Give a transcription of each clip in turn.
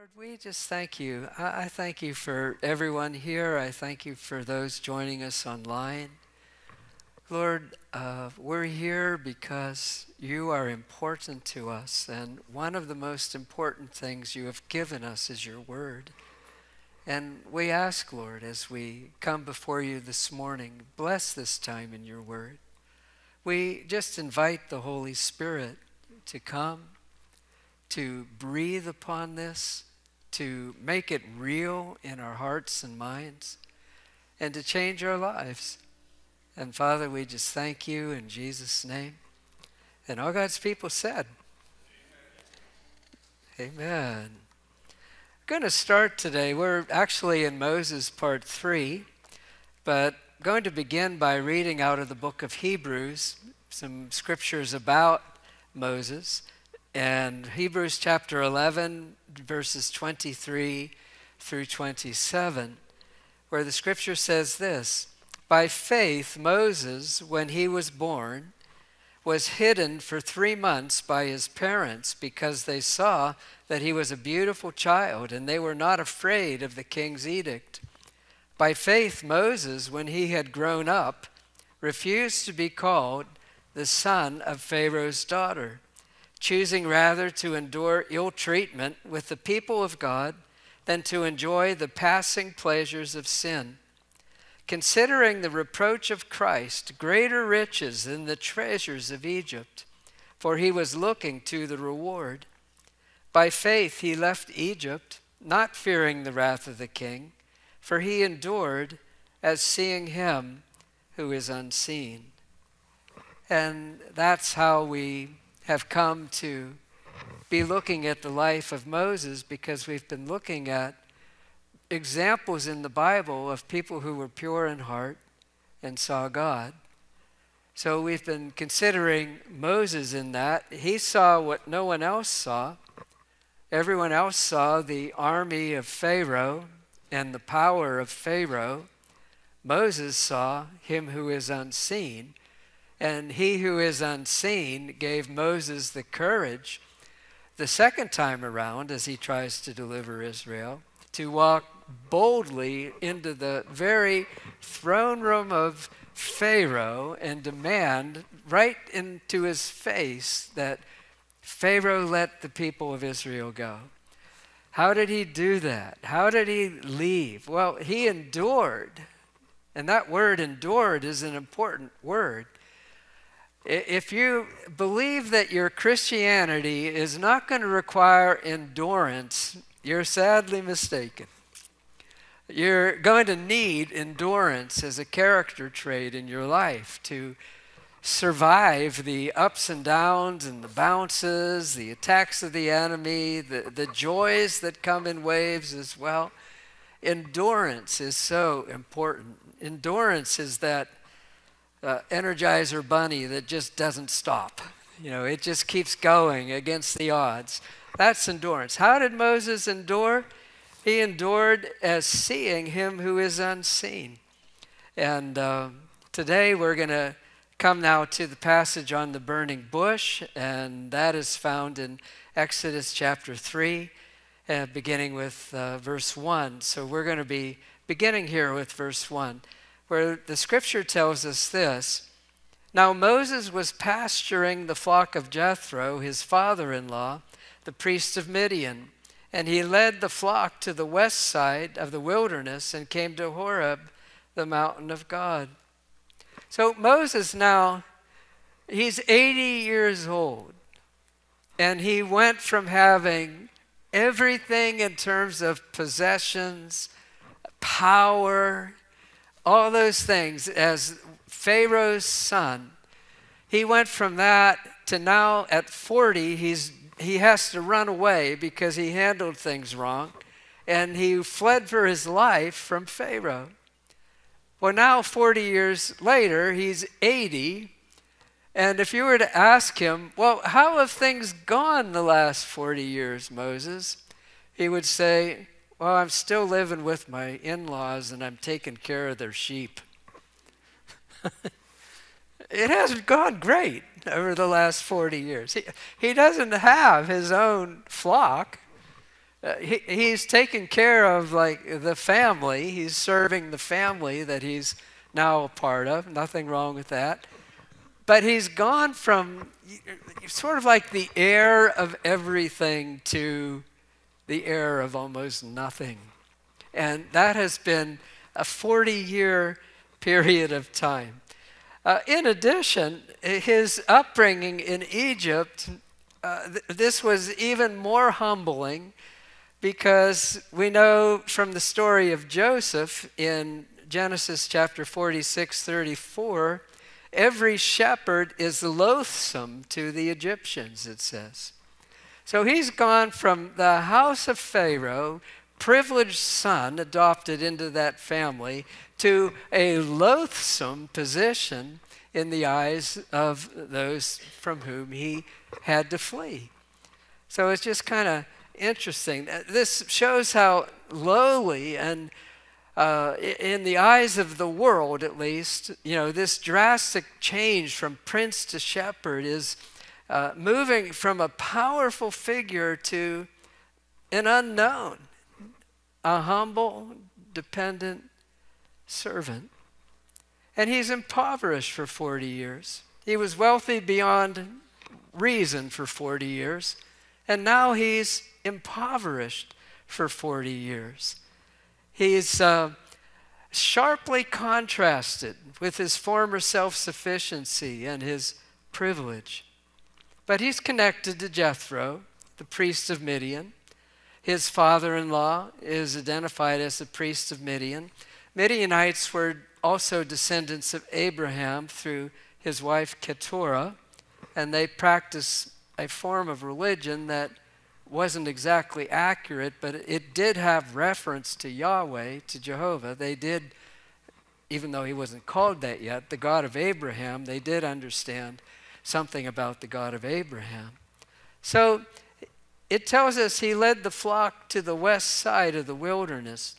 Lord, we just thank you. I, I thank you for everyone here. I thank you for those joining us online. Lord, uh, we're here because you are important to us, and one of the most important things you have given us is your word. And we ask, Lord, as we come before you this morning, bless this time in your word. We just invite the Holy Spirit to come, to breathe upon this, to make it real in our hearts and minds, and to change our lives. And Father, we just thank you in Jesus' name. And all God's people said, Amen. Amen. going to start today. We're actually in Moses part three, but I'm going to begin by reading out of the book of Hebrews some scriptures about Moses. And Hebrews chapter 11, verses 23 through 27, where the scripture says this by faith, Moses, when he was born, was hidden for three months by his parents because they saw that he was a beautiful child and they were not afraid of the king's edict. By faith, Moses, when he had grown up, refused to be called the son of Pharaoh's daughter, choosing rather to endure ill treatment with the people of God than to enjoy the passing pleasures of sin considering the reproach of Christ greater riches than the treasures of Egypt, for he was looking to the reward. By faith he left Egypt, not fearing the wrath of the king, for he endured as seeing him who is unseen. And that's how we have come to be looking at the life of Moses because we've been looking at examples in the Bible of people who were pure in heart and saw God. So we've been considering Moses in that. He saw what no one else saw. Everyone else saw the army of Pharaoh and the power of Pharaoh. Moses saw him who is unseen. And he who is unseen gave Moses the courage the second time around as he tries to deliver Israel to walk boldly into the very throne room of Pharaoh and demand right into his face that Pharaoh let the people of Israel go. How did he do that? How did he leave? Well, he endured. And that word endured is an important word. If you believe that your Christianity is not going to require endurance, you're sadly mistaken. You're going to need endurance as a character trait in your life to survive the ups and downs and the bounces, the attacks of the enemy, the, the joys that come in waves as well. Endurance is so important. Endurance is that uh, energizer bunny that just doesn't stop. You know, it just keeps going against the odds. That's endurance. How did Moses endure? He endured as seeing him who is unseen. And uh, today we're going to come now to the passage on the burning bush, and that is found in Exodus chapter 3, uh, beginning with uh, verse 1. So we're going to be beginning here with verse 1, where the scripture tells us this Now Moses was pasturing the flock of Jethro, his father in law, the priest of Midian. And he led the flock to the west side of the wilderness and came to Horeb, the mountain of God. So Moses now, he's 80 years old. And he went from having everything in terms of possessions, power, all those things as Pharaoh's son. He went from that to now at 40, he's he has to run away because he handled things wrong and he fled for his life from Pharaoh. Well, now, 40 years later, he's 80. And if you were to ask him, Well, how have things gone the last 40 years, Moses? He would say, Well, I'm still living with my in laws and I'm taking care of their sheep. it hasn't gone great over the last 40 years. He, he doesn't have his own flock. uh, he, he's taking care of like the family. He's serving the family that he's now a part of. Nothing wrong with that. But he's gone from sort of like the heir of everything to the heir of almost nothing. And that has been a 40 year period of time. Uh, in addition, his upbringing in Egypt, uh, th- this was even more humbling because we know from the story of Joseph in Genesis chapter 46 34, every shepherd is loathsome to the Egyptians, it says. So he's gone from the house of Pharaoh, privileged son adopted into that family, to a loathsome position in the eyes of those from whom he had to flee. So it's just kind of interesting. Uh, this shows how lowly and uh, in the eyes of the world, at least, you know, this drastic change from prince to shepherd is uh, moving from a powerful figure to an unknown, a humble, dependent servant. And he's impoverished for 40 years. He was wealthy beyond reason for 40 years, and now he's impoverished for 40 years. He's uh, sharply contrasted with his former self sufficiency and his privilege. But he's connected to Jethro, the priest of Midian. His father in law is identified as the priest of Midian. Midianites were also descendants of Abraham through his wife Keturah, and they practiced a form of religion that wasn't exactly accurate, but it did have reference to Yahweh, to Jehovah. They did, even though he wasn't called that yet, the God of Abraham, they did understand something about the God of Abraham. So it tells us he led the flock to the west side of the wilderness.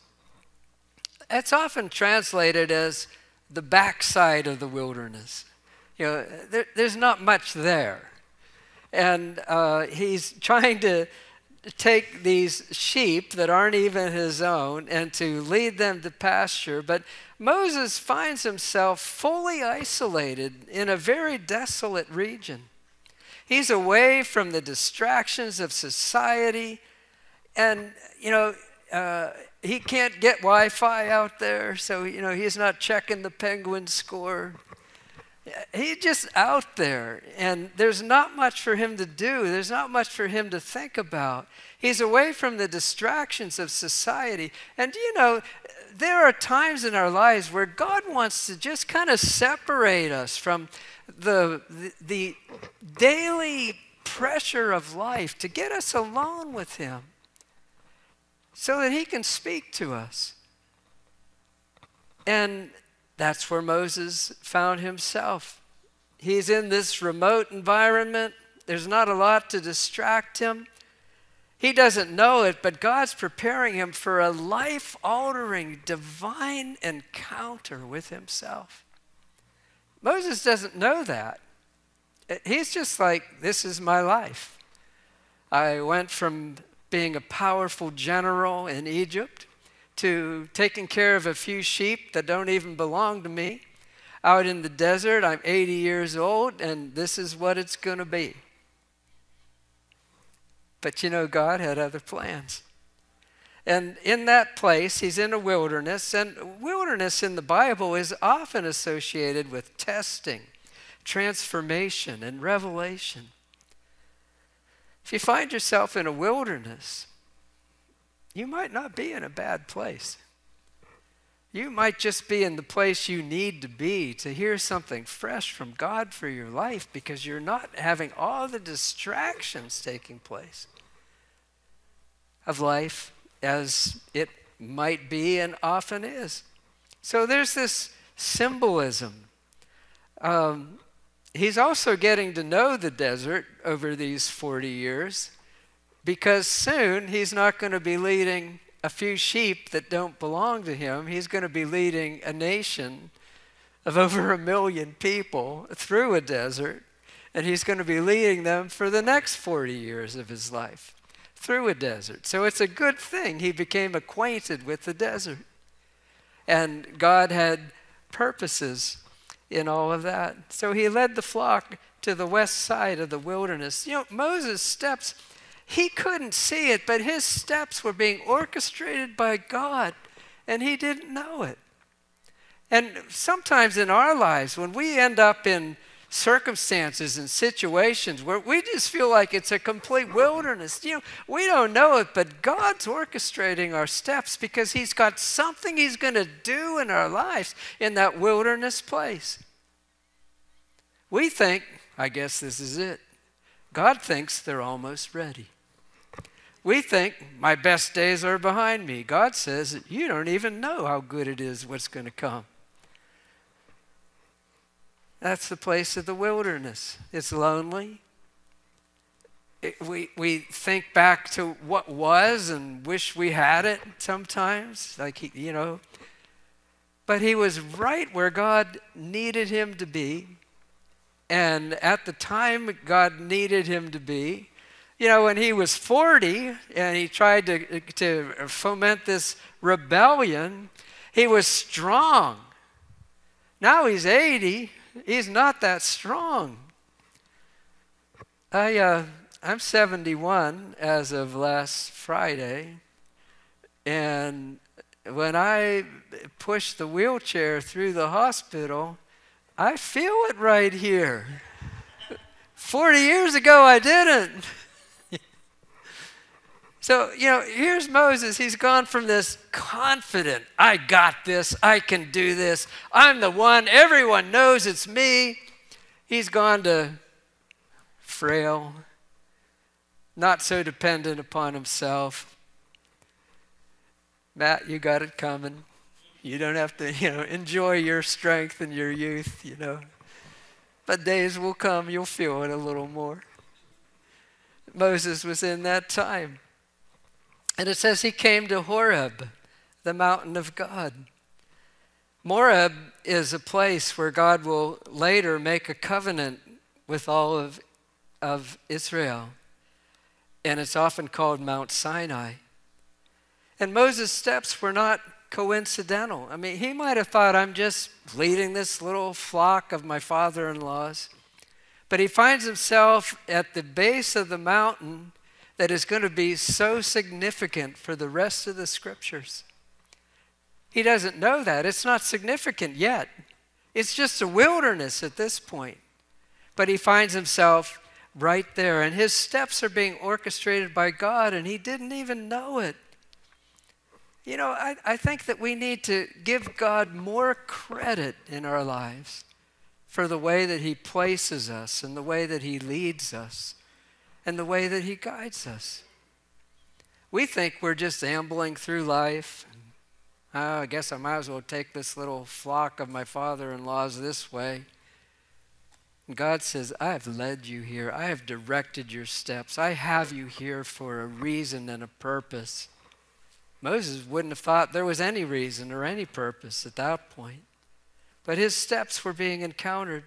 That's often translated as the backside of the wilderness. You know, there, there's not much there and uh, he's trying to take these sheep that aren't even his own and to lead them to pasture. But Moses finds himself fully isolated in a very desolate region. He's away from the distractions of society, and, you know, uh, he can't get Wi Fi out there, so, you know, he's not checking the penguin score. He's just out there and there's not much for him to do. There's not much for him to think about. He's away from the distractions of society. And you know there are times in our lives where god wants to just kind of separate us from the, the, the daily pressure of life to get us alone with him so that he can speak to us and that's where Moses found himself. He's in this remote environment. There's not a lot to distract him. He doesn't know it, but God's preparing him for a life altering, divine encounter with himself. Moses doesn't know that. He's just like, this is my life. I went from being a powerful general in Egypt to taking care of a few sheep that don't even belong to me. Out in the desert, I'm 80 years old, and this is what it's going to be. But you know, God had other plans. And in that place, he's in a wilderness, and wilderness in the Bible is often associated with testing, transformation, and revelation. If you find yourself in a wilderness, you might not be in a bad place. You might just be in the place you need to be to hear something fresh from God for your life because you're not having all the distractions taking place of life as it might be and often is. So there's this symbolism. Um, he's also getting to know the desert over these 40 years because soon he's not going to be leading a few sheep that don't belong to him. He's going to be leading a nation of over a million people through a desert, and he's going to be leading them for the next 40 years of his life through a desert. So it's a good thing he became acquainted with the desert. And God had purposes in all of that. So he led the flock to the west side of the wilderness. You know, Moses' steps, he couldn't see it, but his steps were being orchestrated by God, and he didn't know it. And sometimes in our lives, when we end up in circumstances and situations where we just feel like it's a complete wilderness. You know, we don't know it, but God's orchestrating our steps because He's got something He's going to do in our lives in that wilderness place. We think, I guess this is it. God thinks they're almost ready. We think my best days are behind me. God says you don't even know how good it is what's going to come. That's the place of the wilderness. It's lonely. It, we, we think back to what was and wish we had it sometimes, like, he, you know. But he was right where God needed him to be. And at the time God needed him to be, you know, when he was 40 and he tried to, to foment this rebellion, he was strong. Now he's 80 He's not that strong. I, uh, I'm 71 as of last Friday, and when I push the wheelchair through the hospital, I feel it right here. 40 years ago, I didn't. So, you know, here's Moses. He's gone from this confident, I got this, I can do this, I'm the one, everyone knows it's me. He's gone to frail, not so dependent upon himself. Matt, you got it coming. You don't have to, you know, enjoy your strength and your youth, you know. But days will come, you'll feel it a little more. Moses was in that time. And it says he came to Horeb, the mountain of God. Horeb is a place where God will later make a covenant with all of, of Israel. And it's often called Mount Sinai. And Moses' steps were not coincidental. I mean, he might have thought, I'm just leading this little flock of my father in laws. But he finds himself at the base of the mountain that is going to be so significant for the rest of the scriptures. He doesn't know that. It's not significant yet. It's just a wilderness at this point. But he finds himself right there, and his steps are being orchestrated by God, and he didn't even know it. You know, I, I think that we need to give God more credit in our lives for the way that he places us and the way that he leads us and the way that He guides us. We think we're just ambling through life. Oh, I guess I might as well take this little flock of my father in laws this way. And God says, I have led you here. I have directed your steps. I have you here for a reason and a purpose. Moses wouldn't have thought there was any reason or any purpose at that point. But his steps were being encountered,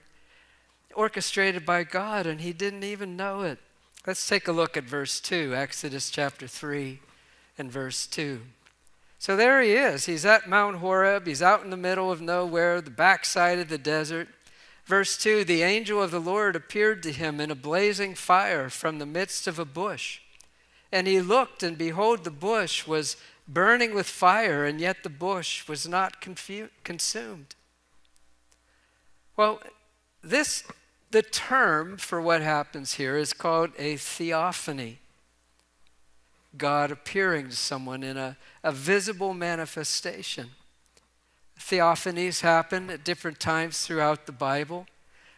orchestrated by God, and he didn't even know it. Let's take a look at verse 2, Exodus chapter 3 and verse 2. So there he is. He's at Mount Horeb. He's out in the middle of nowhere, the backside of the desert. Verse 2 The angel of the Lord appeared to him in a blazing fire from the midst of a bush. And he looked, and behold, the bush was burning with fire, and yet the bush was not consumed. Well, this the term for what happens here is called a theophany. God appearing to someone in a, a visible manifestation. Theophanies happen at different times throughout the Bible.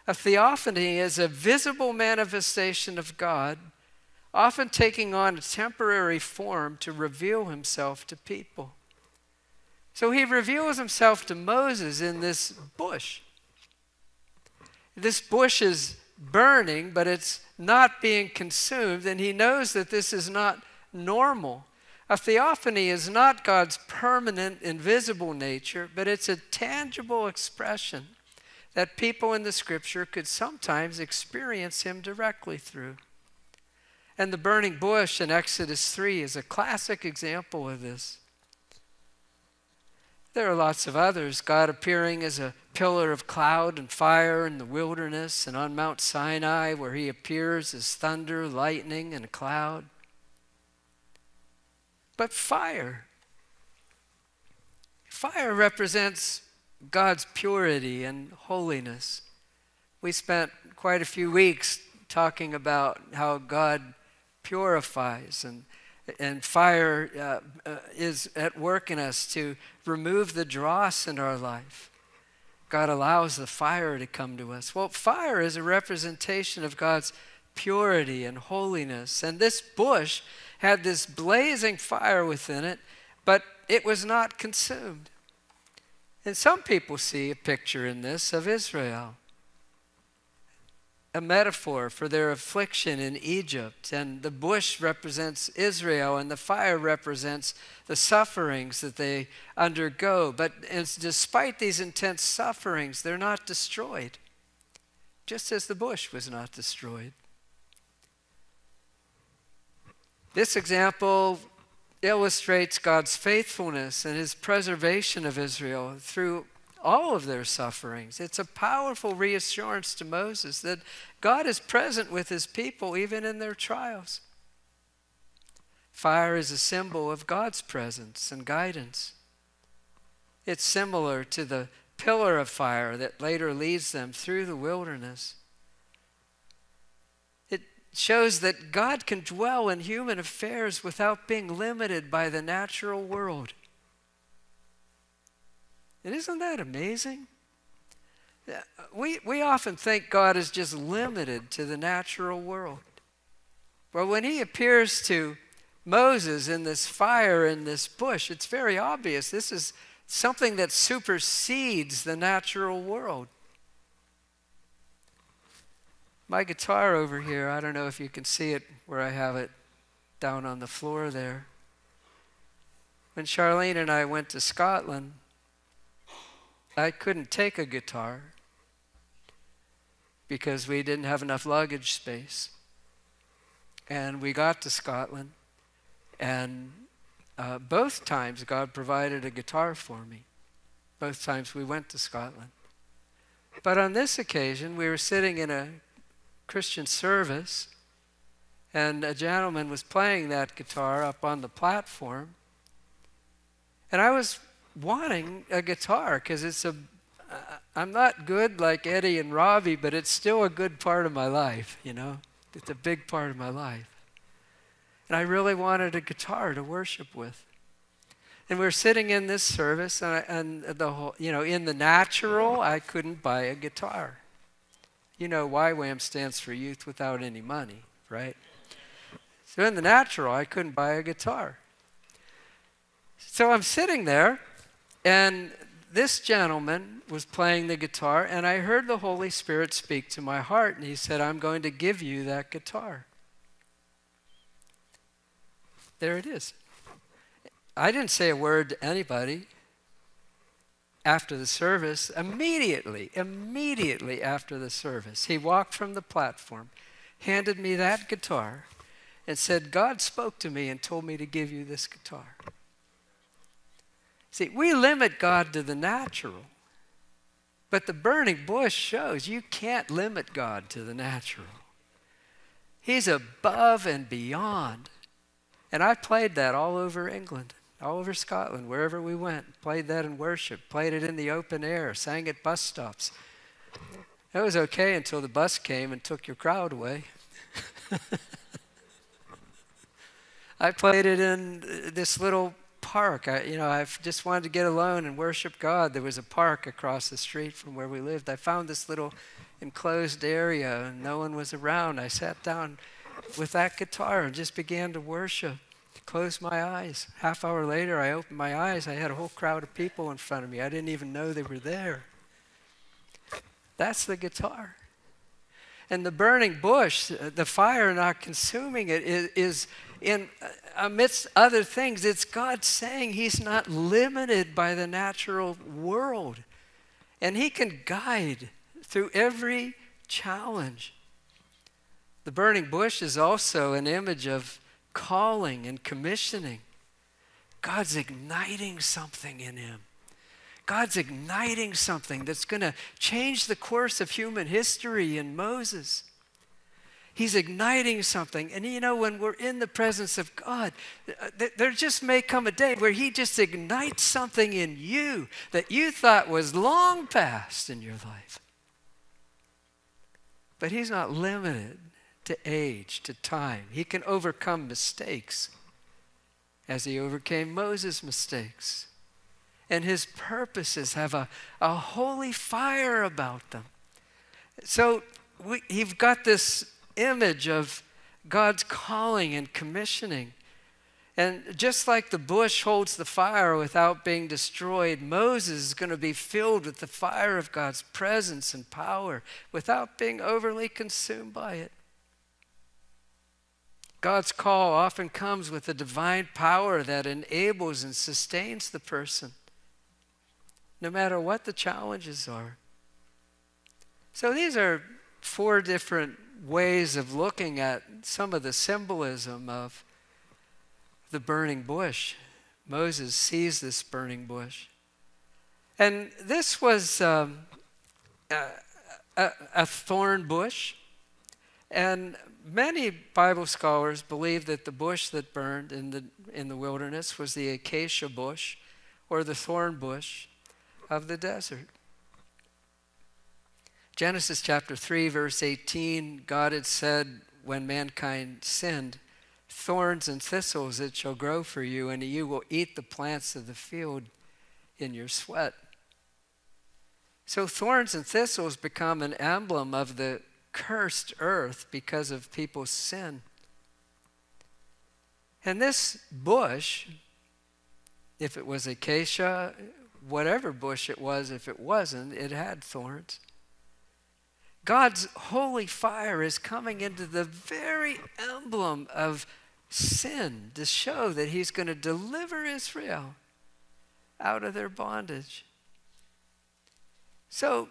A theophany is a visible manifestation of God, often taking on a temporary form to reveal himself to people. So he reveals himself to Moses in this bush. This bush is burning, but it's not being consumed, and he knows that this is not normal. A theophany is not God's permanent, invisible nature, but it's a tangible expression that people in the scripture could sometimes experience him directly through. And the burning bush in Exodus 3 is a classic example of this. There are lots of others. God appearing as a pillar of cloud and fire in the wilderness and on Mount Sinai, where he appears as thunder, lightning, and a cloud. But fire. Fire represents God's purity and holiness. We spent quite a few weeks talking about how God purifies and and fire uh, uh, is at work in us to remove the dross in our life. God allows the fire to come to us. Well, fire is a representation of God's purity and holiness. And this bush had this blazing fire within it, but it was not consumed. And some people see a picture in this of Israel a metaphor for their affliction in Egypt. And the bush represents Israel, and the fire represents the sufferings that they undergo. But despite these intense sufferings, they're not destroyed, just as the bush was not destroyed. This example illustrates God's faithfulness and his preservation of Israel through all of their sufferings. It's a powerful reassurance to Moses that God is present with his people even in their trials. Fire is a symbol of God's presence and guidance. It's similar to the pillar of fire that later leads them through the wilderness. It shows that God can dwell in human affairs without being limited by the natural world. And isn't that amazing? We, we often think God is just limited to the natural world. But when he appears to Moses in this fire in this bush, it's very obvious this is something that supersedes the natural world. My guitar over here, I don't know if you can see it where I have it down on the floor there. When Charlene and I went to Scotland, I couldn't take a guitar because we didn't have enough luggage space. And we got to Scotland, and uh, both times God provided a guitar for me. Both times we went to Scotland. But on this occasion, we were sitting in a Christian service, and a gentleman was playing that guitar up on the platform. And I was wanting a guitar because it's a uh, I'm not good like Eddie and Robbie, but it's still a good part of my life, you know? It's a big part of my life. And I really wanted a guitar to worship with. And we are sitting in this service, and, I, and the whole, you know, in the natural, I couldn't buy a guitar. You know, YWAM stands for Youth Without Any Money, right? So in the natural, I couldn't buy a guitar. So I'm sitting there, and this gentleman was playing the guitar, and I heard the Holy Spirit speak to my heart, and he said, I'm going to give you that guitar. There it is. I didn't say a word to anybody after the service. Immediately, immediately after the service, he walked from the platform, handed me that guitar, and said, God spoke to me and told me to give you this guitar. See, we limit God to the natural. But the burning bush shows you can't limit God to the natural. He's above and beyond. And I played that all over England, all over Scotland, wherever we went. Played that in worship, played it in the open air, sang at bus stops. It was okay until the bus came and took your crowd away. I played it in this little park. I, you know, I just wanted to get alone and worship God. There was a park across the street from where we lived. I found this little enclosed area and no one was around. I sat down with that guitar and just began to worship. Closed my eyes. Half hour later, I opened my eyes. I had a whole crowd of people in front of me. I didn't even know they were there. That's the guitar. And the burning bush, the fire not consuming it, is, is in uh, amidst other things, it's God saying He's not limited by the natural world. And He can guide through every challenge. The burning bush is also an image of calling and commissioning. God's igniting something in him. God's igniting something that's going to change the course of human history in Moses. He's igniting something. And you know, when we're in the presence of God, uh, there just may come a day where He just ignites something in you that you thought was long past in your life. But He's not limited to age, to time. He can overcome mistakes as He overcame Moses' mistakes. And His purposes have a, a holy fire about them. So we, you've got this image of God's calling and commissioning. And just like the bush holds the fire without being destroyed, Moses is going to be filled with the fire of God's presence and power without being overly consumed by it. God's call often comes with a divine power that enables and sustains the person, no matter what the challenges are. So these are four different ways of looking at some of the symbolism of the burning bush. Moses sees this burning bush. And this was um, a, a, a thorn bush. And many Bible scholars believe that the bush that burned in the, in the wilderness was the acacia bush or the thorn bush of the desert. Genesis chapter 3, verse 18, God had said when mankind sinned, Thorns and thistles it shall grow for you, and you will eat the plants of the field in your sweat. So, thorns and thistles become an emblem of the cursed earth because of people's sin. And this bush, if it was acacia, whatever bush it was, if it wasn't, it had thorns. God's holy fire is coming into the very emblem of sin to show that He's going to deliver Israel out of their bondage. So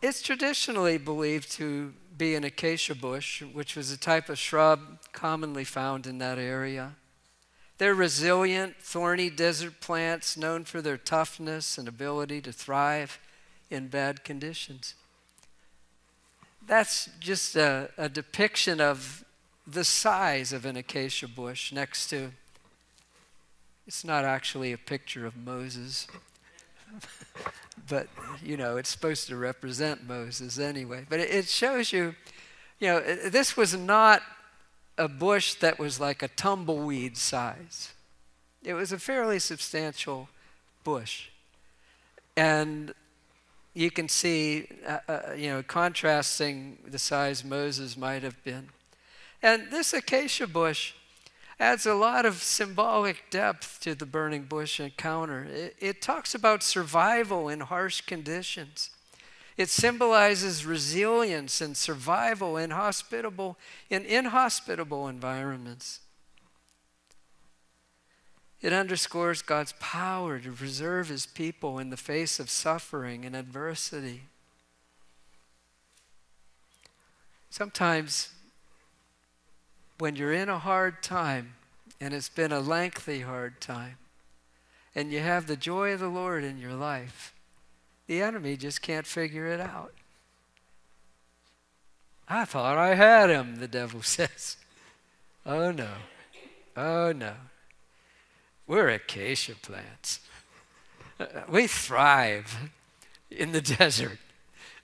it's traditionally believed to be an acacia bush, which was a type of shrub commonly found in that area. They're resilient, thorny desert plants known for their toughness and ability to thrive in bad conditions that's just a, a depiction of the size of an acacia bush next to, it's not actually a picture of Moses. but, you know, it's supposed to represent Moses anyway. But it, it shows you, you know, this was not a bush that was like a tumbleweed size. It was a fairly substantial bush. And you can see, uh, uh, you know, contrasting the size Moses might have been. And this acacia bush adds a lot of symbolic depth to the burning bush encounter. It, it talks about survival in harsh conditions. It symbolizes resilience and survival in hospitable in inhospitable environments. It underscores God's power to preserve his people in the face of suffering and adversity. Sometimes, when you're in a hard time, and it's been a lengthy hard time, and you have the joy of the Lord in your life, the enemy just can't figure it out. I thought I had him, the devil says. Oh no. Oh no. We're acacia plants. Uh, we thrive in the desert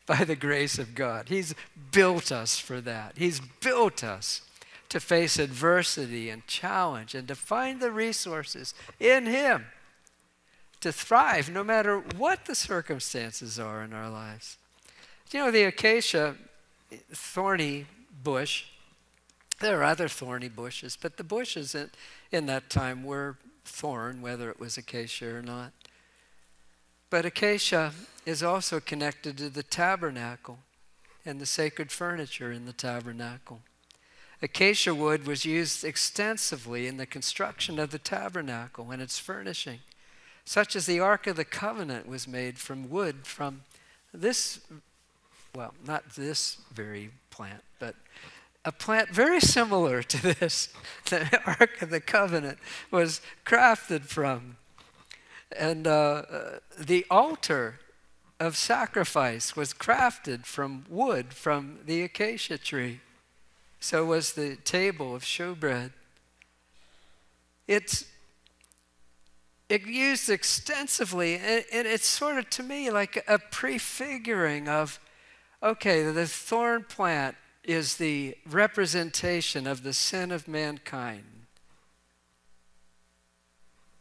by the grace of God. He's built us for that. He's built us to face adversity and challenge and to find the resources in Him to thrive no matter what the circumstances are in our lives. You know, the acacia thorny bush, there are other thorny bushes, but the bushes in, in that time were thorn, whether it was acacia or not. But acacia is also connected to the tabernacle and the sacred furniture in the tabernacle. Acacia wood was used extensively in the construction of the tabernacle and its furnishing, such as the Ark of the Covenant was made from wood from this, well, not this very plant, but a plant very similar to this, the Ark of the Covenant, was crafted from. And uh, uh, the altar of sacrifice was crafted from wood from the acacia tree. So was the table of showbread. It's it used extensively, and it's sort of to me like a prefiguring of okay, the thorn plant is the representation of the sin of mankind.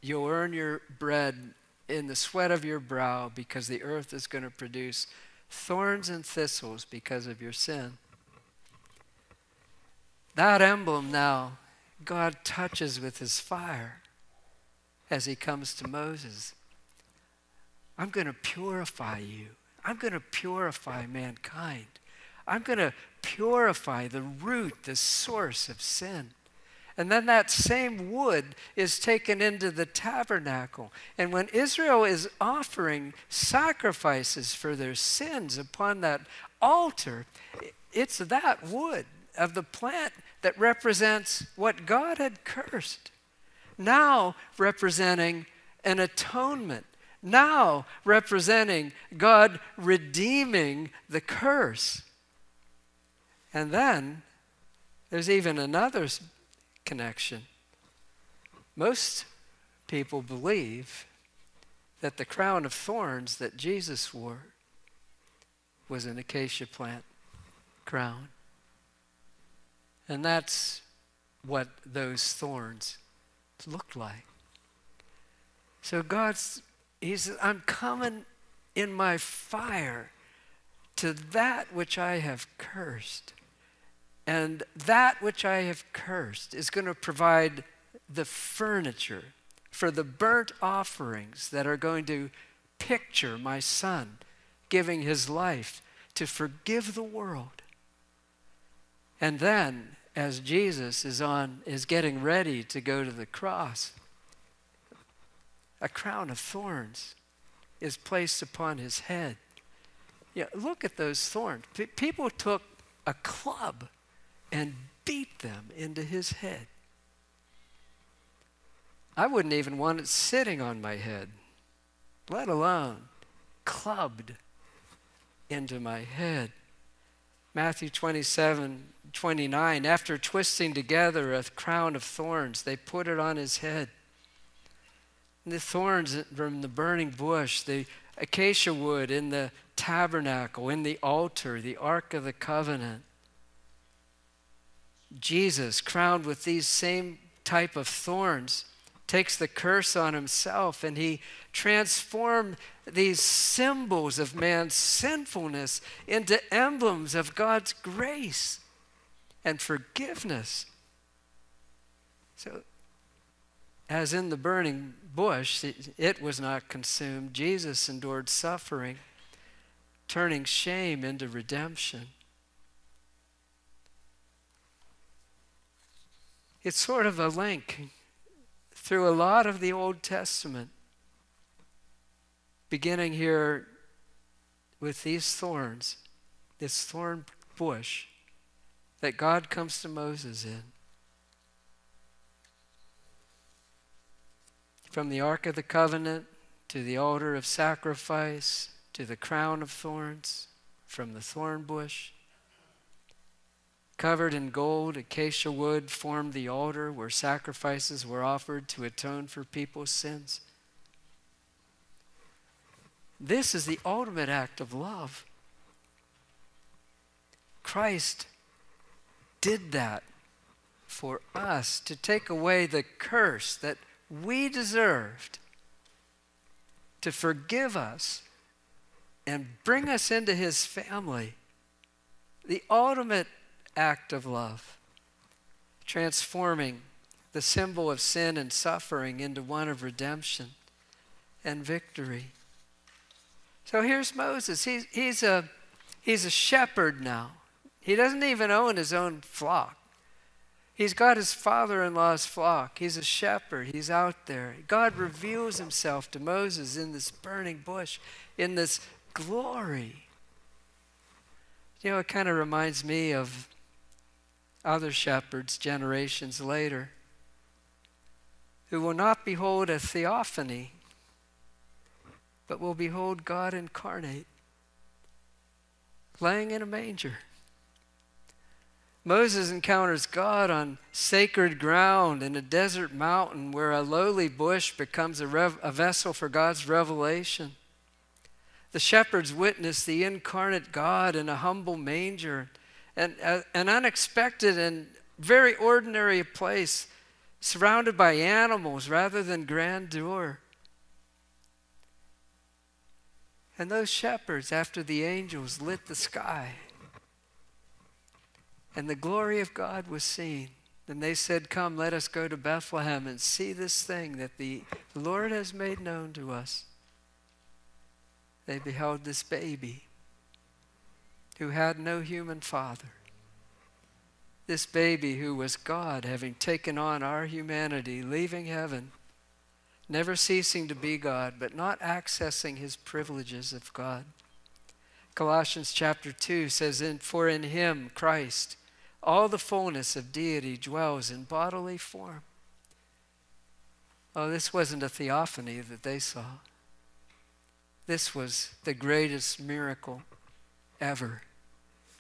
You'll earn your bread in the sweat of your brow because the earth is going to produce thorns and thistles because of your sin. That emblem now, God touches with his fire as he comes to Moses. I'm going to purify you. I'm going to purify mankind. I'm going to purify the root, the source of sin. And then that same wood is taken into the tabernacle. And when Israel is offering sacrifices for their sins upon that altar, it's that wood of the plant that represents what God had cursed now representing an atonement, now representing God redeeming the curse. And then there's even another connection. Most people believe that the crown of thorns that Jesus wore was an acacia plant crown. And that's what those thorns looked like. So God's, He says, I'm coming in my fire to that which I have cursed. And that which I have cursed is going to provide the furniture for the burnt offerings that are going to picture my son giving his life to forgive the world. And then as Jesus is on is getting ready to go to the cross, a crown of thorns is placed upon his head. Yeah, look at those thorns. P- people took a club and beat them into his head. I wouldn't even want it sitting on my head, let alone clubbed into my head. Matthew 27 29, after twisting together a crown of thorns, they put it on his head. And the thorns from the burning bush, the acacia wood in the tabernacle, in the altar, the Ark of the Covenant. Jesus, crowned with these same type of thorns, takes the curse on himself and he transformed these symbols of man's sinfulness into emblems of God's grace and forgiveness. So, as in the burning bush, it was not consumed. Jesus endured suffering, turning shame into redemption. It's sort of a link through a lot of the Old Testament, beginning here with these thorns, this thorn bush that God comes to Moses in. From the Ark of the Covenant to the altar of sacrifice to the crown of thorns, from the thorn bush. Covered in gold, acacia wood formed the altar where sacrifices were offered to atone for people's sins. This is the ultimate act of love. Christ did that for us to take away the curse that we deserved, to forgive us and bring us into his family. The ultimate act of love, transforming the symbol of sin and suffering into one of redemption and victory. So here's Moses. He's, he's, a, he's a shepherd now. He doesn't even own his own flock. He's got his father in law's flock. He's a shepherd. He's out there. God reveals himself to Moses in this burning bush, in this glory. You know, it kind of reminds me of other shepherds generations later who will not behold a theophany, but will behold God incarnate, laying in a manger. Moses encounters God on sacred ground in a desert mountain where a lowly bush becomes a, a vessel for God's revelation. The shepherds witness the incarnate God in a humble manger, and an unexpected and very ordinary place surrounded by animals rather than grandeur. And those shepherds, after the angels lit the sky, and the glory of God was seen. Then they said, Come, let us go to Bethlehem and see this thing that the Lord has made known to us. They beheld this baby who had no human father. This baby who was God, having taken on our humanity, leaving heaven, never ceasing to be God, but not accessing his privileges of God. Colossians chapter 2 says, For in him, Christ, all the fullness of deity dwells in bodily form. Oh, this wasn't a theophany that they saw. This was the greatest miracle ever.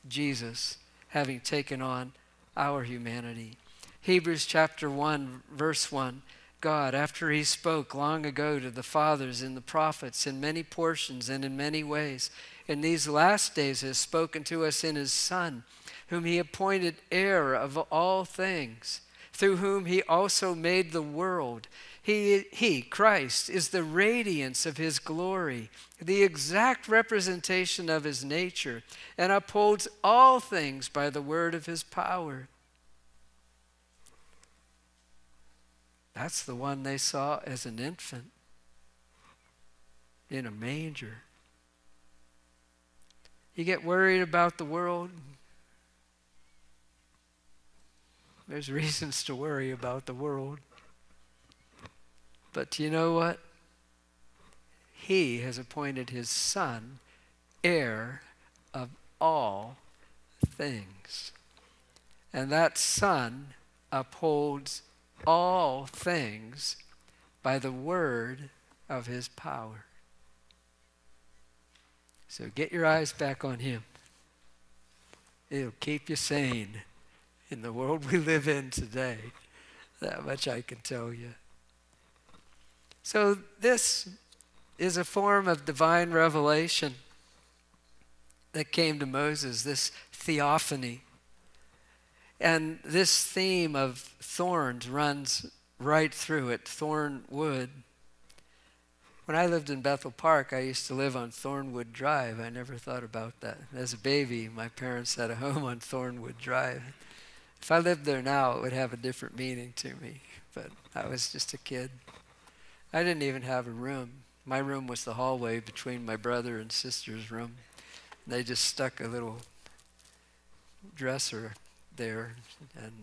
Jesus having taken on our humanity. Hebrews chapter 1, verse 1 God, after he spoke long ago to the fathers and the prophets in many portions and in many ways, in these last days has spoken to us in his Son whom he appointed heir of all things, through whom he also made the world. He, he, Christ, is the radiance of his glory, the exact representation of his nature, and upholds all things by the word of his power. That's the one they saw as an infant in a manger. You get worried about the world, There's reasons to worry about the world. But you know what? He has appointed his son heir of all things. And that son upholds all things by the word of his power. So get your eyes back on him. It'll keep you sane in the world we live in today. That much I can tell you. So, this is a form of divine revelation that came to Moses, this theophany. And this theme of thorns runs right through it thorn wood. When I lived in Bethel Park, I used to live on Thornwood Drive. I never thought about that. As a baby, my parents had a home on Thornwood Drive. If I lived there now, it would have a different meaning to me. But I was just a kid. I didn't even have a room. My room was the hallway between my brother and sister's room. They just stuck a little dresser there and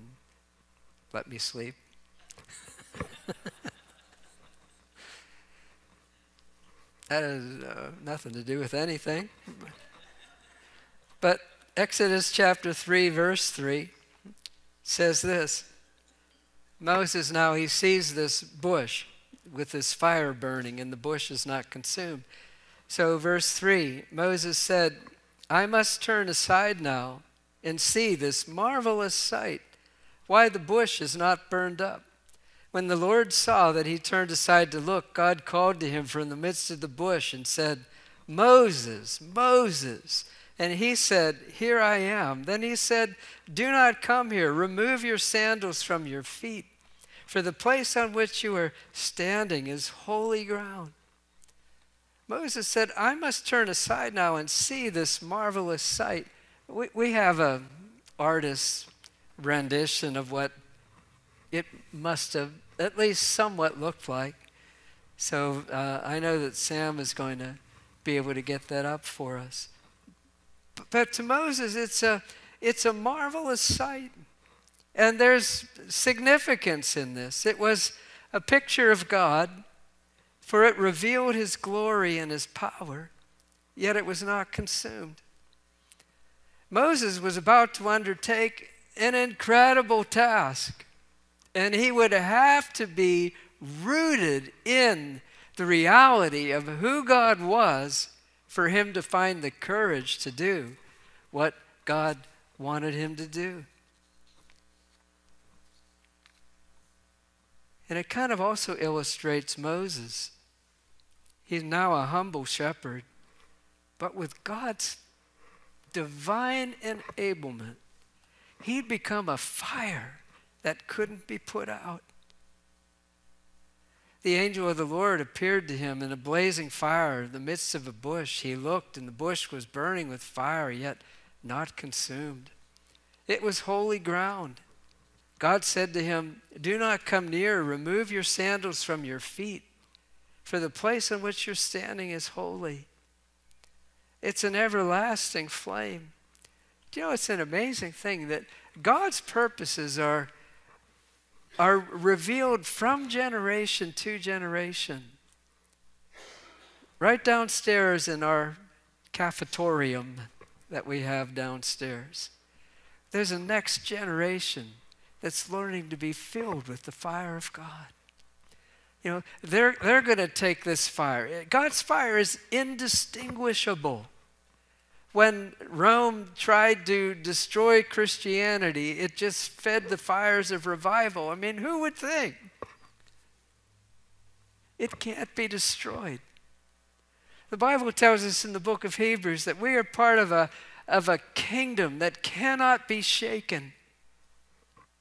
let me sleep. that has uh, nothing to do with anything. But Exodus chapter 3, verse 3 says this Moses now he sees this bush with this fire burning and the bush is not consumed. So, verse 3 Moses said, I must turn aside now and see this marvelous sight, why the bush is not burned up. When the Lord saw that he turned aside to look, God called to him from the midst of the bush and said, Moses, Moses. And he said, Here I am. Then he said, Do not come here. Remove your sandals from your feet, for the place on which you are standing is holy ground. Moses said, I must turn aside now and see this marvelous sight. We, we have a artist's rendition of what it must have at least somewhat looked like. So uh, I know that Sam is going to be able to get that up for us. But to Moses, it's a, it's a marvelous sight. And there's significance in this. It was a picture of God, for it revealed his glory and his power, yet it was not consumed. Moses was about to undertake an incredible task. And he would have to be rooted in the reality of who God was for him to find the courage to do what God wanted him to do. And it kind of also illustrates Moses. He's now a humble shepherd, but with God's divine enablement, he'd become a fire that couldn't be put out. The angel of the Lord appeared to him in a blazing fire in the midst of a bush. He looked, and the bush was burning with fire, yet not consumed. It was holy ground. God said to him, Do not come near, remove your sandals from your feet, for the place in which you're standing is holy. It's an everlasting flame. Do you know it's an amazing thing that God's purposes are are revealed from generation to generation. Right downstairs in our cafetorium that we have downstairs, there's a next generation that's learning to be filled with the fire of God. You know, they're, they're going to take this fire. God's fire is indistinguishable when Rome tried to destroy Christianity, it just fed the fires of revival. I mean, who would think? It can't be destroyed. The Bible tells us in the book of Hebrews that we are part of a, of a kingdom that cannot be shaken.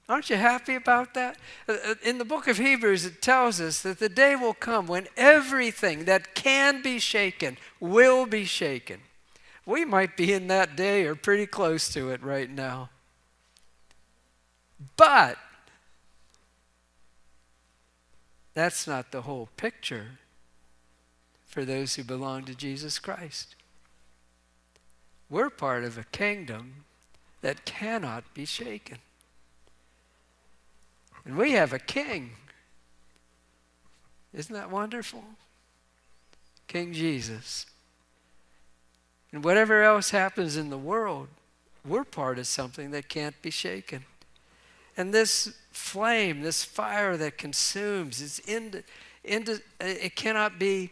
Aren't you happy about that? Uh, uh, in the book of Hebrews, it tells us that the day will come when everything that can be shaken will be shaken. We might be in that day or pretty close to it right now. But that's not the whole picture for those who belong to Jesus Christ. We're part of a kingdom that cannot be shaken. And we have a king. Isn't that wonderful? King Jesus. And whatever else happens in the world, we're part of something that can't be shaken. And this flame, this fire that consumes, is into, into, it cannot be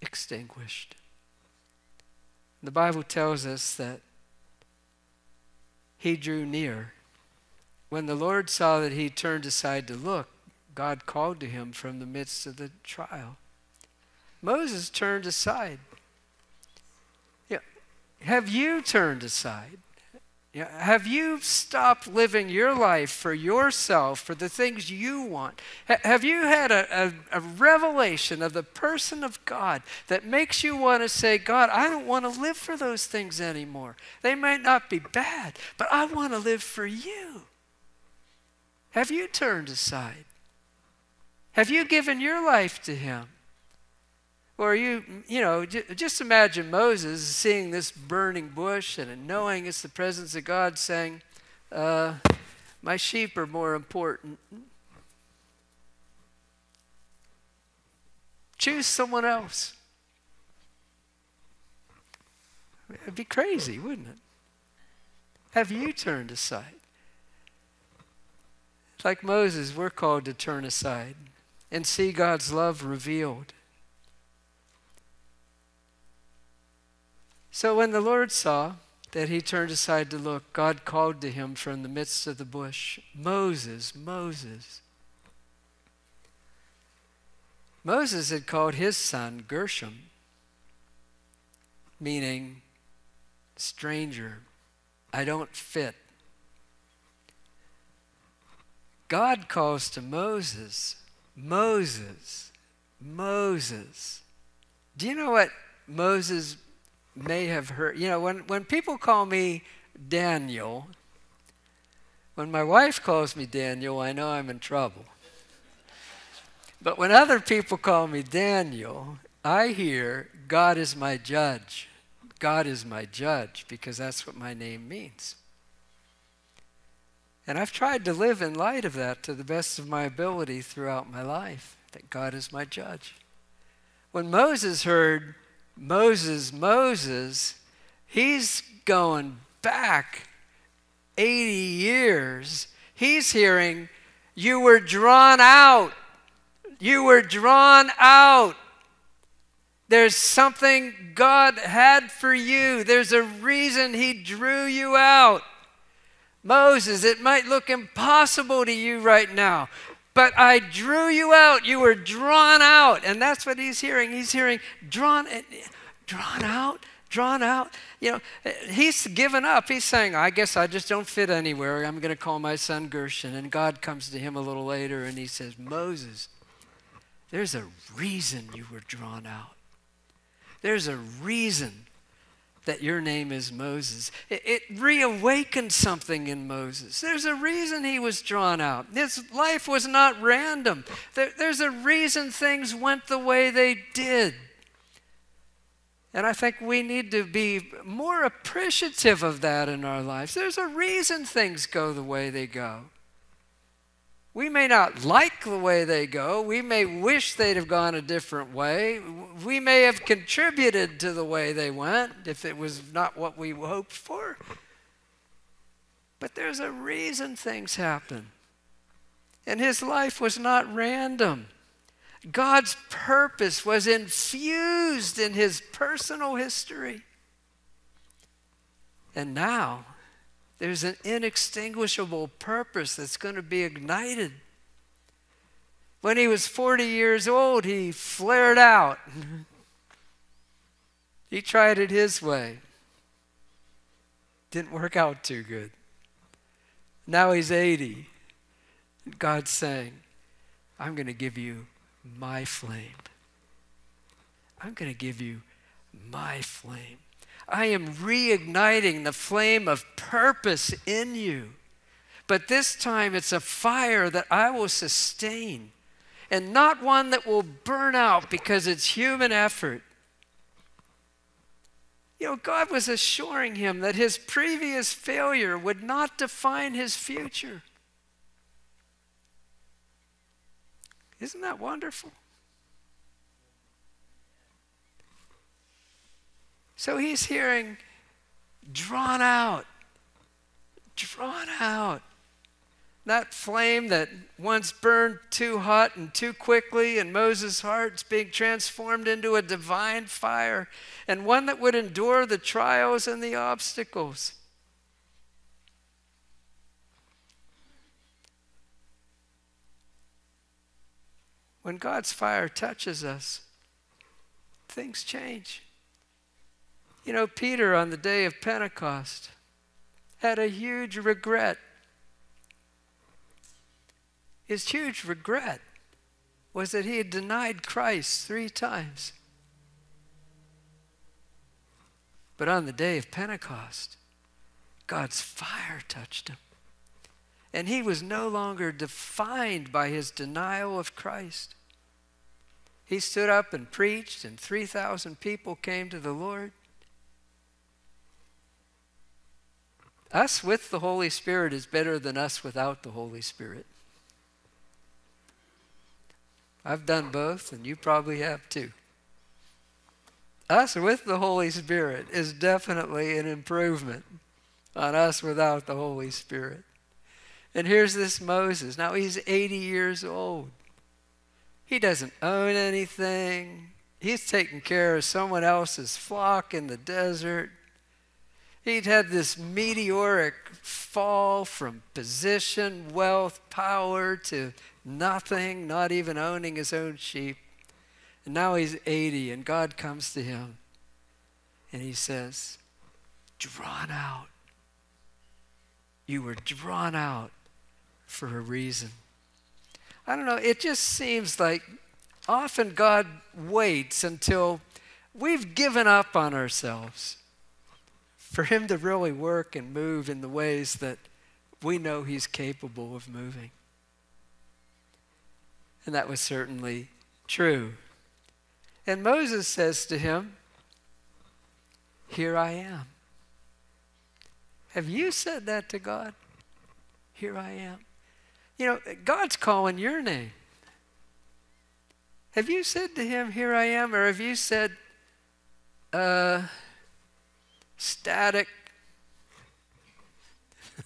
extinguished. The Bible tells us that he drew near. When the Lord saw that he turned aside to look, God called to him from the midst of the trial. Moses turned aside. Yeah. Have you turned aside? Have you stopped living your life for yourself, for the things you want? Have you had a, a, a revelation of the person of God that makes you want to say, God, I don't want to live for those things anymore? They might not be bad, but I want to live for you. Have you turned aside? Have you given your life to Him? Or you, you know, just imagine Moses seeing this burning bush and knowing it's the presence of God saying, uh, My sheep are more important. Choose someone else. It'd be crazy, wouldn't it? Have you turned aside? Like Moses, we're called to turn aside and see God's love revealed. So when the Lord saw that he turned aside to look, God called to him from the midst of the bush, Moses, Moses. Moses had called his son Gershom, meaning stranger. I don't fit. God calls to Moses, Moses, Moses. Do you know what Moses may have heard, you know, when, when people call me Daniel, when my wife calls me Daniel, I know I'm in trouble. But when other people call me Daniel, I hear God is my judge. God is my judge because that's what my name means. And I've tried to live in light of that to the best of my ability throughout my life, that God is my judge. When Moses heard Moses, Moses, He's going back 80 years. He's hearing, You were drawn out. You were drawn out. There's something God had for you. There's a reason He drew you out. Moses, it might look impossible to you right now, but I drew you out. You were drawn out. And that's what he's hearing. He's hearing, drawn, eh, eh, drawn out, drawn out. You know, eh, he's given up. He's saying, I guess I just don't fit anywhere. I'm going to call my son Gershom. And God comes to him a little later and he says, Moses, there's a reason you were drawn out. There's a reason that your name is Moses. It, it, reawakened something in Moses. There's a reason he was drawn out. His life was not random. There, there's a reason things went the way they did. And I think we need to be more appreciative of that in our lives. There's a reason things go the way they go. We may not like the way they go. We may wish they'd have gone a different way. We may have contributed to the way they went if it was not what we hoped for. But there's a reason things happen. And his life was not random. God's purpose was infused in his personal history. And now, there's an inextinguishable purpose that's going to be ignited. When he was 40 years old, he flared out. he tried it his way. Didn't work out too good. Now he's 80. God's saying, I'm going to give you my flame. I'm going to give you my flame. I am reigniting the flame of purpose in you. But this time it's a fire that I will sustain and not one that will burn out because it's human effort. You know, God was assuring him that his previous failure would not define his future. Isn't that wonderful? So he's hearing, drawn out, drawn out. That flame that once burned too hot and too quickly in Moses' heart is being transformed into a divine fire and one that would endure the trials and the obstacles. When God's fire touches us, things change. You know, Peter on the day of Pentecost had a huge regret. His huge regret was that he had denied Christ three times. But on the day of Pentecost, God's fire touched him. And he was no longer defined by his denial of Christ. He stood up and preached, and 3,000 people came to the Lord. Us with the Holy Spirit is better than us without the Holy Spirit. I've done both, and you probably have too. Us with the Holy Spirit is definitely an improvement on us without the Holy Spirit. And here's this Moses. Now he's 80 years old. He doesn't own anything. He's taking care of someone else's flock in the desert. He'd had this meteoric fall from position, wealth, power to nothing, not even owning his own sheep. And now he's 80, and God comes to him and he says, Drawn out. You were drawn out for a reason. I don't know, it just seems like often God waits until we've given up on ourselves for him to really work and move in the ways that we know he's capable of moving. And that was certainly true. And Moses says to him, Here I am. Have you said that to God? Here I am. You know, God's calling your name. Have you said to him, Here I am? Or have you said, uh, static.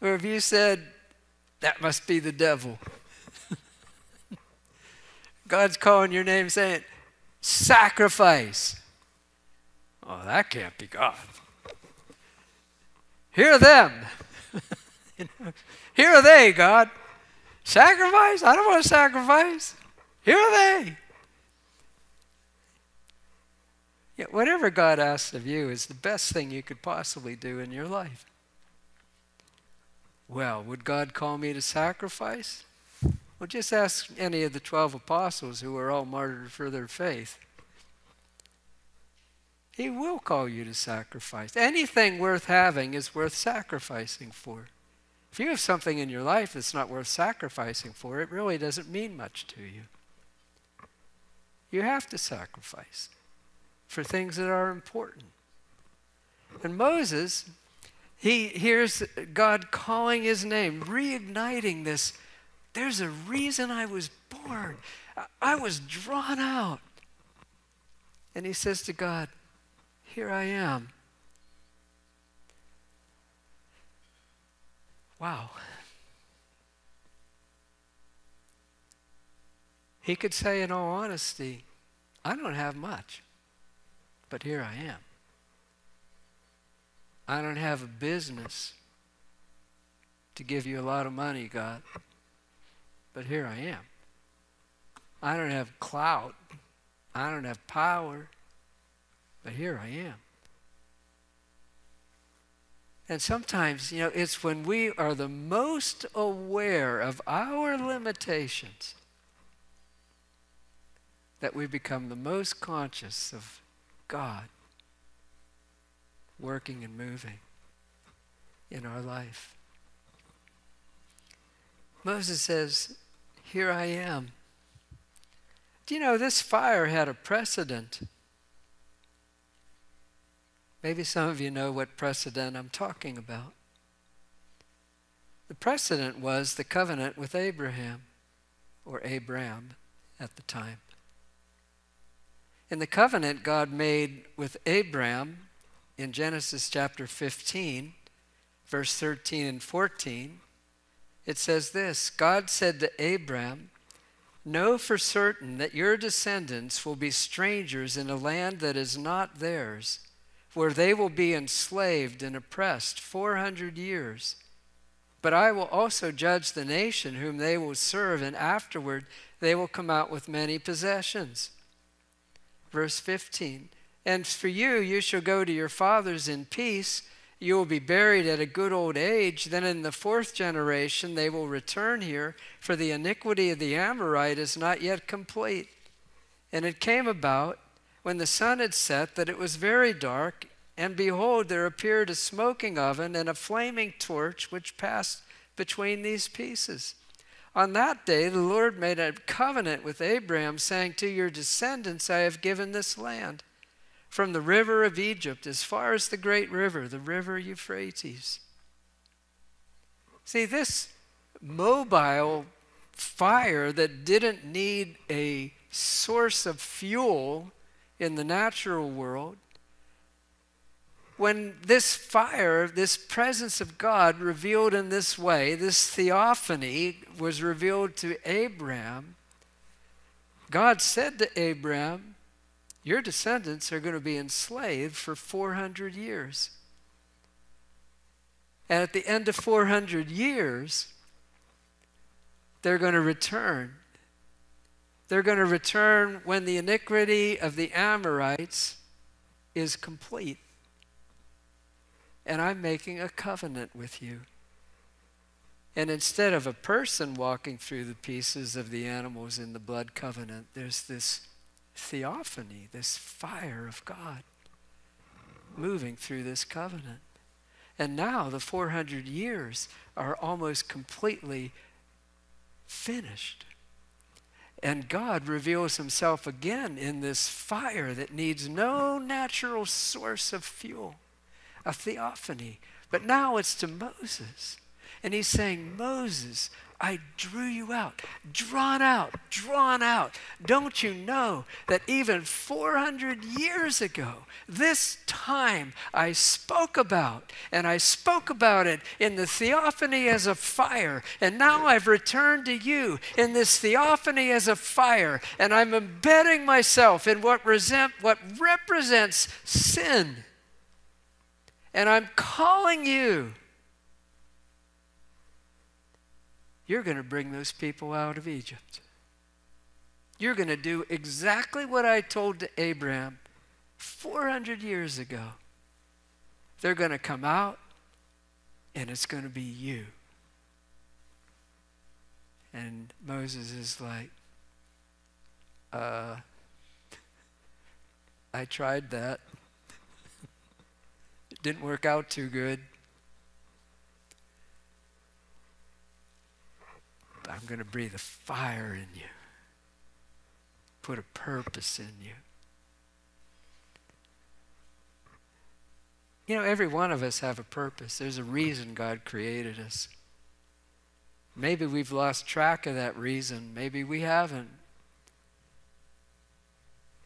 or have you said, that must be the devil? God's calling your name saying, sacrifice. Oh, that can't be God. Here are them. Here are they, God. Sacrifice? I don't want to sacrifice. Here are they. Yeah, whatever God asks of you is the best thing you could possibly do in your life. Well, would God call me to sacrifice? Well, just ask any of the 12 apostles who were all martyred for their faith. He will call you to sacrifice. Anything worth having is worth sacrificing for. If you have something in your life that's not worth sacrificing for, it really doesn't mean much to you. You have to sacrifice for things that are important. And Moses, he hears God calling his name, reigniting this. There's a reason I was born. I was drawn out. And he says to God, Here I am. Wow. He could say, in all honesty, I don't have much, but here I am. I don't have a business to give you a lot of money, God, but here I am. I don't have clout. I don't have power, but here I am. And sometimes, you know, it's when we are the most aware of our limitations that we become the most conscious of God working and moving in our life. Moses says, Here I am. Do you know this fire had a precedent? Maybe some of you know what precedent I'm talking about. The precedent was the covenant with Abraham, or Abram at the time. In the covenant God made with Abram in Genesis chapter 15, verse 13 and 14, it says this God said to Abram, Know for certain that your descendants will be strangers in a land that is not theirs where they will be enslaved and oppressed 400 years. But I will also judge the nation whom they will serve, and afterward they will come out with many possessions. Verse 15 And for you, you shall go to your fathers in peace. You will be buried at a good old age. Then in the fourth generation they will return here, for the iniquity of the Amorite is not yet complete. And it came about when the sun had set that it was very dark, and behold, there appeared a smoking oven and a flaming torch which passed between these pieces. On that day, the Lord made a covenant with Abraham, saying, To your descendants I have given this land, from the river of Egypt as far as the great river, the river Euphrates. See, this mobile fire that didn't need a source of fuel in the natural world, when this fire, this presence of God revealed in this way, this theophany was revealed to Abraham, God said to Abraham, Your descendants are going to be enslaved for 400 years. And at the end of 400 years, they're going to return they're going to return when the iniquity of the Amorites is complete. And I'm making a covenant with you. And instead of a person walking through the pieces of the animals in the blood covenant, there's this theophany, this fire of God moving through this covenant. And now the 400 years are almost completely finished. And God reveals himself again in this fire that needs no natural source of fuel, a theophany. But now it's to Moses. And he's saying, Moses, I drew you out, drawn out, drawn out. Don't you know that even 400 years ago, this time I spoke about, and I spoke about it in the theophany as a fire, and now I've returned to you in this theophany as a fire, and I'm embedding myself in what, resent, what represents sin. And I'm calling you you're going to bring those people out of Egypt. You're going to do exactly what I told to Abraham 400 years ago. They're going to come out, and it's going to be you. And Moses is like, uh, I tried that. Didn't work out too good. I'm going to breathe a fire in you, put a purpose in you. You know, every one of us have a purpose. There's a reason God created us. Maybe we've lost track of that reason. Maybe we haven't.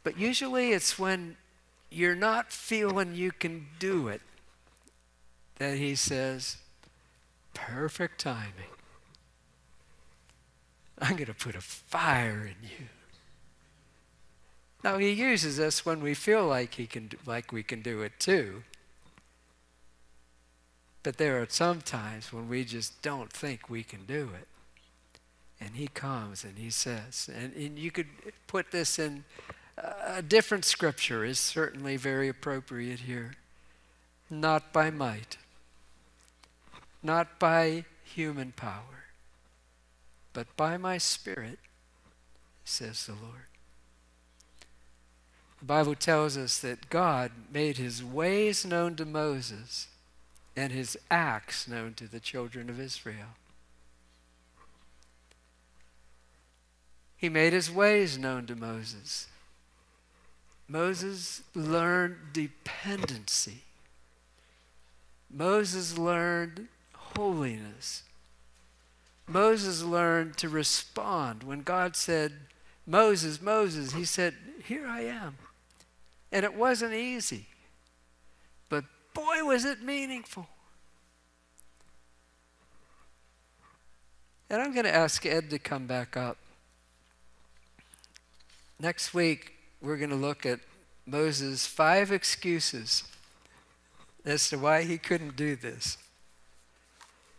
But usually it's when you're not feeling you can do it that He says, perfect timing. I'm going to put a fire in you. Now he uses us when we feel like he can like we can do it too. But there are some times when we just don't think we can do it. And he comes and he says, and, and you could put this in a different scripture is certainly very appropriate here. Not by might, not by human power but by my Spirit, says the Lord. The Bible tells us that God made his ways known to Moses and his acts known to the children of Israel. He made his ways known to Moses. Moses learned dependency. Moses learned holiness. Moses learned to respond. When God said, Moses, Moses, he said, Here I am. And it wasn't easy. But boy, was it meaningful. And I'm going to ask Ed to come back up. Next week, we're going to look at Moses' five excuses as to why he couldn't do this.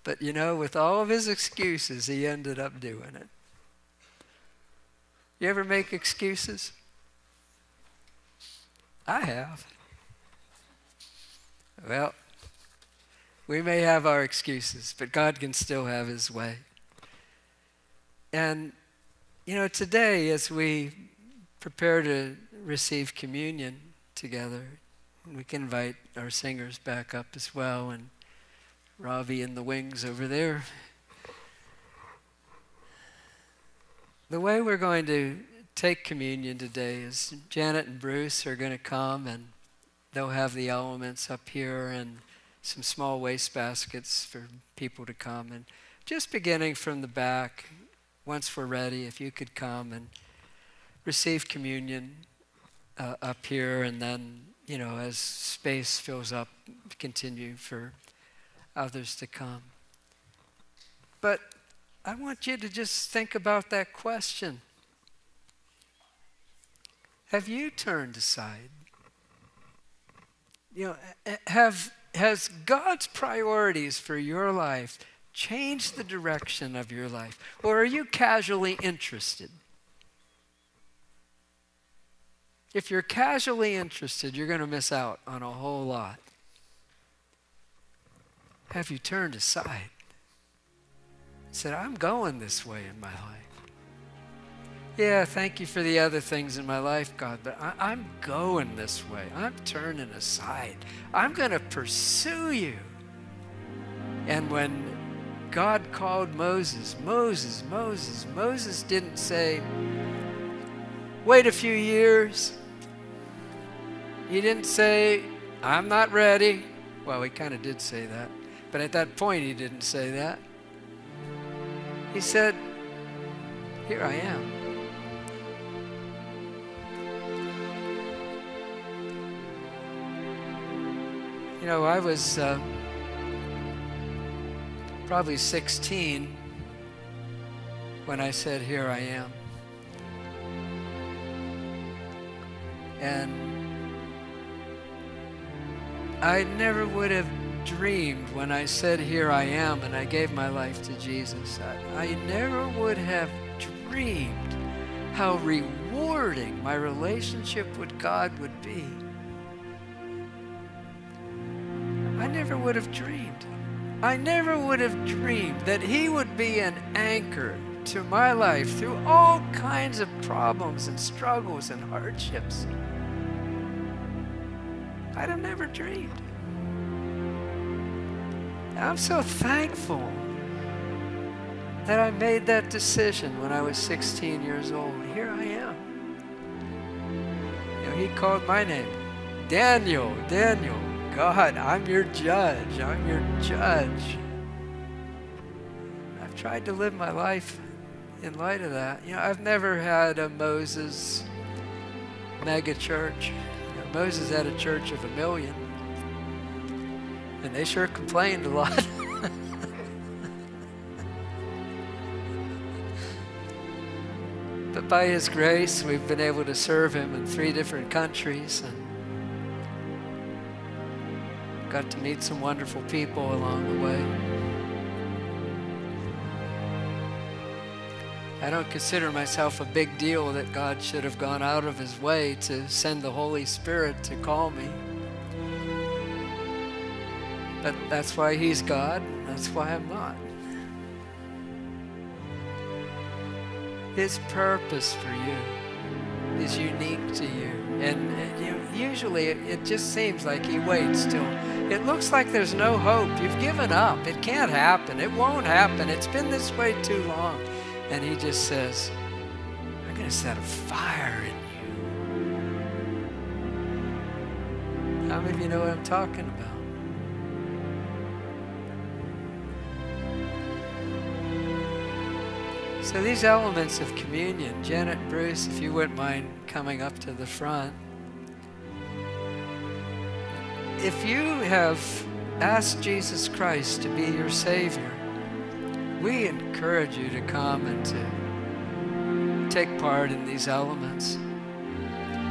But you know, with all of his excuses, he ended up doing it. You ever make excuses? I have. Well, we may have our excuses, but God can still have his way. And, you know, today, as we prepare to receive communion together, we can invite our singers back up as well. And Ravi in the wings over there. The way we're going to take communion today is Janet and Bruce are going to come and they'll have the elements up here and some small waste baskets for people to come. And just beginning from the back, once we're ready, if you could come and receive communion uh, up here, and then, you know, as space fills up, continue for others to come. But I want you to just think about that question. Have you turned aside? You know, have, has God's priorities for your life changed the direction of your life? Or are you casually interested? If you're casually interested, you're going to miss out on a whole lot. Have you turned aside? Said, I'm going this way in my life. Yeah, thank you for the other things in my life, God, but I, am going this way. I'm turning aside. I'm going to pursue you. And when God called Moses, Moses, Moses, Moses didn't say, wait a few years. He didn't say, I'm not ready. Well, he kind of did say that. But at that point, he didn't say that. He said, Here I am. You know, I was uh, probably 16 when I said, Here I am. And I never would have dreamed when I said, Here I am, and I gave my life to Jesus. I, I never would have dreamed how rewarding my relationship with God would be. I never would have dreamed. I never would have dreamed that He would be an anchor to my life through all kinds of problems and struggles and hardships. I'd have never dreamed. I'm so thankful that I made that decision when I was 16 years old. Here I am. You know, he called my name. Daniel, Daniel. God, I'm your judge. I'm your judge. I've tried to live my life in light of that. You know, I've never had a Moses mega church. You know, Moses had a church of a million. And they sure complained a lot. but by His grace, we've been able to serve Him in three different countries and got to meet some wonderful people along the way. I don't consider myself a big deal that God should have gone out of His way to send the Holy Spirit to call me. But that's why he's God. That's why I'm not. His purpose for you is unique to you. And, uh, you usually it, it just seems like he waits till it looks like there's no hope. You've given up. It can't happen. It won't happen. It's been this way too long. And he just says, I'm going to set a fire in you. How many of you know what I'm talking about? So these elements of communion, Janet Bruce, if you wouldn't mind coming up to the front. If you have asked Jesus Christ to be your Savior, we encourage you to come and to take part in these elements.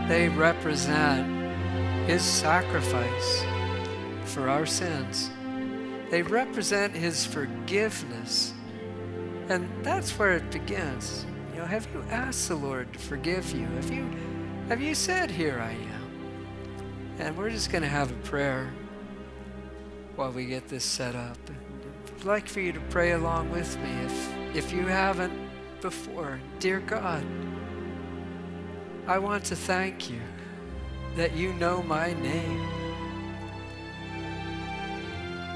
They represent His sacrifice for our sins. They represent His forgiveness and that's where it begins. You know, have you asked the Lord to forgive you? Have you have you said, Here I am? And we're just gonna have a prayer while we get this set up. I'd like for you to pray along with me if if you haven't before. Dear God, I want to thank you that you know my name.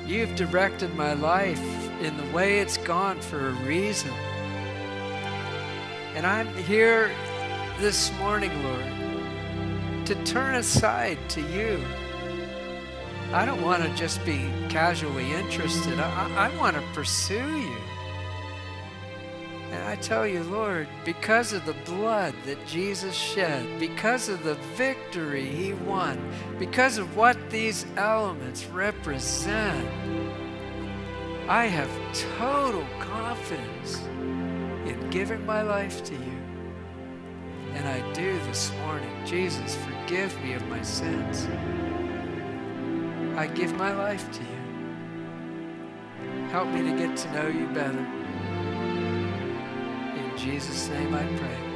You've directed my life in the way it's gone for a reason. And I'm here this morning, Lord, to turn aside to you. I don't want to just be casually interested. I, I want to pursue you. And I tell you, Lord, because of the blood that Jesus shed, because of the victory he won, because of what these elements represent, I have total confidence in giving my life to you. And I do this morning. Jesus, forgive me of my sins. I give my life to you. Help me to get to know you better. In Jesus' name I pray.